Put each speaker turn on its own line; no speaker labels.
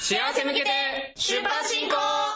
幸せ向けて出発進行